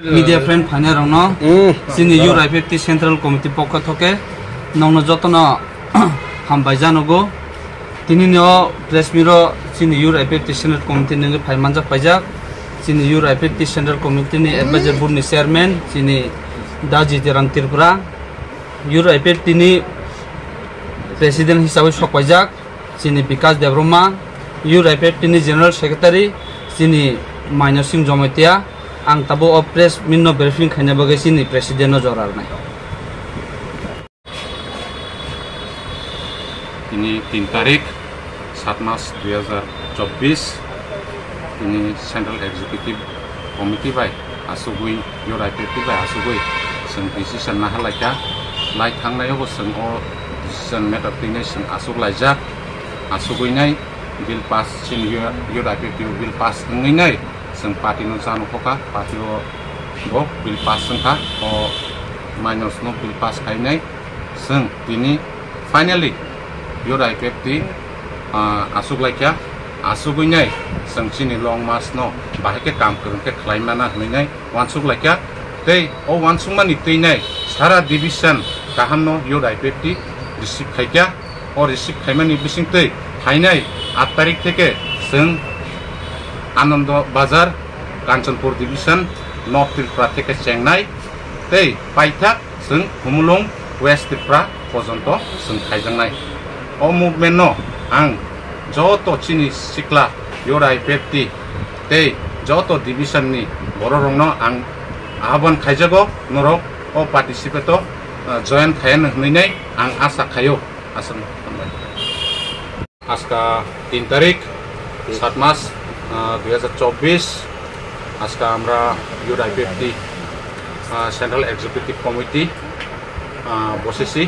Media friend ফাইনের রং সিনি ইউর আই ফিফটি সেন্ট্রাল কমিটি পক্ষ থেকে নংন যত্ন হামবাই জানগো তিনি নিয় প্রেস মির সিনি ইউর আই ফিফটি সেন্ট্রাল কমিটি নিয়ে ফাইল মানজা পাইজাক সিনি ইউর আই ফিফটি সেন্ট্রাল কমিটি নি এডভাইজার বোর্ড নি চেয়ারম্যান সিনি দাজি দিরাং তিরপুরা ইউর আই ফিফটি নি প্রেসিডেন্ট হিসাবে সকাইজাক সিনি বিকাশ দেব্রহ্মা ইউ আই ফিফটি নি জেনারেল সেক্রেটারি সিনি Mainsing Jamatia आं तबो अ प्रेस मिन्न ब्रिफिं खाइना बगे सिनि प्रेसिडेन्ट जरारनाय ini তিন তারিখ সাত মাস দুই হাজার চব্বিশ তিনি central executive committee by আসুগুই your IPFT by আসুগুই जों डिसिसन ना हालायखा लायखांनायावबो जों अ डिसिसन मेटार फैनाय जों आसुग लायजाक आसुगैनाय बिल पास सिन इउर आइपिएफटी बिल पास नङैनाय जों पार्टिनो जानो खखा पार्टियो बो बिल पास जोंखा अ माइनस नो बिल पास खायनाय जों दिनै फाइनालि योरा इफेक्टि आसुगलायखिया आसुगैनाय जों सिनि लं मास न बाहायखे काम करनखे खालायमाना होनाय वानसुगलायखिया दै अ वानसुमानि दैनाय सारा डिभिजन गाहाम न योरा इफेक्टि रिसिभ खायखिया अ रिसिभ खायमानि बिसिं दै फाइनाय आठ तारिख থেকে जों আনন্দ বাজার কাঞ্চনপুর ডিভিশন নর্থ ত্রিপুরা থেকে চেংনাই তেই পাইথাক जों हुमुलुं वेस्ट त्रिपुरा पर्यन्त जों थाइजांनाय अ मुभमेन्ट न आं जत चिनि सिख्ला यराय बेक्ति ते जत डिभिसननि बर' रंनो आं आहबान खाइजागो नरक अ पार्टिसिपेट जयन खायन होनैनाय आं आसा खायो आसान आजका तिन तारिख सात मास দুই হাজার চব্বিশ, আজকা আমরা ইউর আইপিএফটি সেন্ট্রাল এক্সিকিউটিভ কমিটি বসেছি।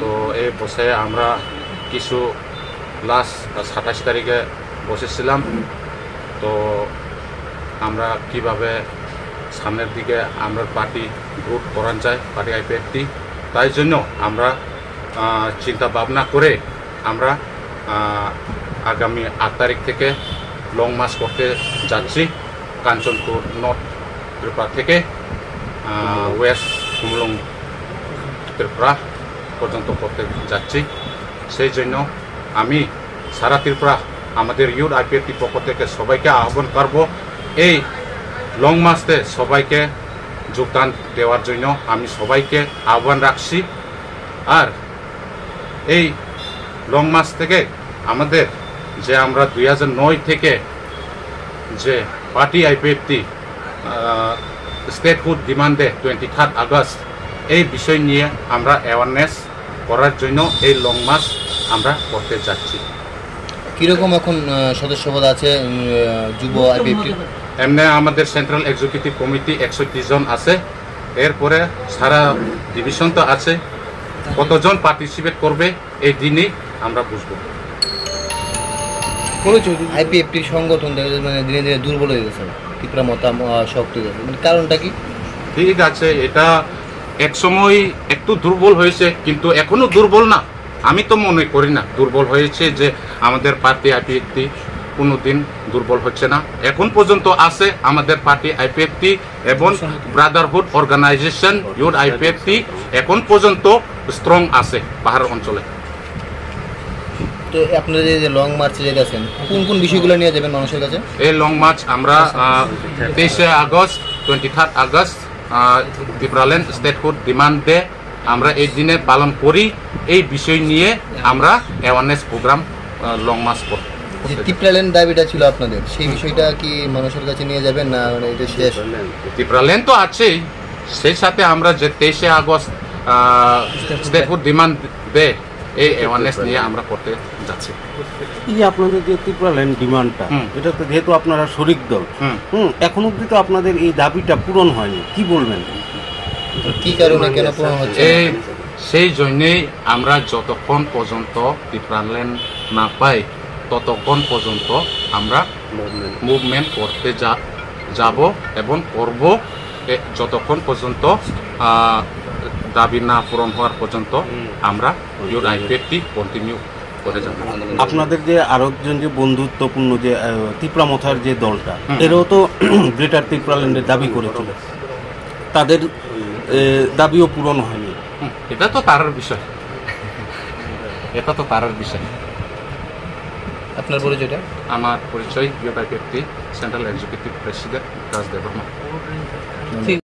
তো এই বসে আমরা কিছু লাস্ট সাতাশ তারিখে বসেছিলাম। তো আমরা কীভাবে সামনের দিকে আমরা পার্টি গ্রুপ করান যায়, পার্টি আইপিএফটি তাই জন্য আমরা চিন্তা ভাবনা করে আমরা আগামী আট তারিখ থেকে লং মার্চ করতে যাচ্ছি, কাঞ্চনপুর নর্থ ত্রিপুরা থেকে ওয়েস্ট কুমলং ত্রিপুরা পর্যন্ত করতে যাচ্ছি। সেই জন্য আমি সারা ত্রিপুরা, আমাদের ইউর আইপিএফটি পক্ষ থেকে সবাইকে আহ্বান করব, এই লং মার্চে সবাইকে যোগদান দেওয়ার জন্য আমি সবাইকে আহ্বান রাখছি। আর এই লং মার্চ থেকে আমাদের যে আমরা দুই নয় থেকে যে পার্টি আইপিএফটি স্টেটহুড ডিমান্ডে টোয়েন্টি থার্ড আগস্ট এই বিষয় নিয়ে আমরা অ্যাওয়ারনেস করার জন্য এই লং মার্চ আমরা করতে যাচ্ছি। কীরকম এখন সদস্যপদ আছে যুব আইপিএফটি? এমনি আমাদের সেন্ট্রাল এক্সিকিউটিভ কমিটি একষট্টি জন আছে। এরপরে সারা ডিভিশন তো আছে। কতজন পার্টিসিপেট করবে এই দিনই আমরা বুঝব। আইপিএফটির সংগঠন মানে দিনে দিনে দুর্বল হয়ে গেছে ত্রিপুরা মতাম শক্ত হয়ে গেছে। মানে কারণটা কি? ঠিক আছে এটা এক সময় একটু দুর্বল হয়েছে কিন্তু এখনও দুর্বল না। আমি তো মনে করি না দুর্বল হয়েছে যে আমাদের পার্টি আইপিএফটি কোনোদিন দুর্বল হচ্ছে না। এখন পর্যন্ত আছে আমাদের পার্টি আইপিএফটি এবং ব্রাদারহুড অর্গানাইজেশন ইউর আইপিএফটি এখন পর্যন্ত স্ট্রং আছে পাহাড় অঞ্চলে। তো আপনারা যে লং মার্চে যে গেছেন কোন কোন বিষয়গুলো নিয়ে যাবেন মানুষের কাছে? এই লং মার্চ আমরা তেইশে August twenty third August Tripuraland statehood demand day আমরা এই দিনে পালন করি। এই বিষয় নিয়ে আমরা অ্যাওয়ারনেস প্রোগ্রাম লং মার্চ করি যে ত্রিপুরাল্যান্ড দাবিটা ছিল আপনাদের সেই বিষয়টা কি মানুষের কাছে নিয়ে যাবেন না মানে এটা শেষ? ত্রিপুরাল্যান্ড তো আছেই। সেই সাথে আমরা যে তেইশে আগস্ট স্টেটহুড ডিমান্ড ডে এই অ্যাওয়ারনেস নিয়ে আমরা করতে যাচ্ছি। এই যে আপনাদের যে ত্রিপুরা ল্যান্ড ডিমান্ডটা এটা তো যেহেতু আপনারা শরিক দল হুম। হুম এখন অব্দি তো আপনাদের এই দাবিটা পূরণ হয়নি। কি বলবেন? কি কারণে কেন পূরণ হচ্ছে? সেই জন্যেই আমরা যতক্ষণ পর্যন্ত ত্রিপুরাল্যান্ড না পাই ততক্ষণ পর্যন্ত আমরা মুভমেন্ট করতে যা যাব এবং করব যতক্ষণ পর্যন্ত দাবি না পূরণ হওয়ার পর্যন্ত আমরা আইপিএফটি কন্টিনিউ করে যাব। আপনাদের যে আরেকজন যে বন্ধুত্বপূর্ণ যে আহ, তিপ্রামথার যে দলটা। এরাও তো গ্রেটার তিপ্রাল্যান্ডের দাবি করেছিল। তাদের দাবিও পূরণ হয়নি। এটা তো তার বিষয়। এটা তো তার বিষয়। আপনার পরিচয়টা আমার পরিচয় ইউটাইপেপটি central executive president Rajdev Barma ঠিক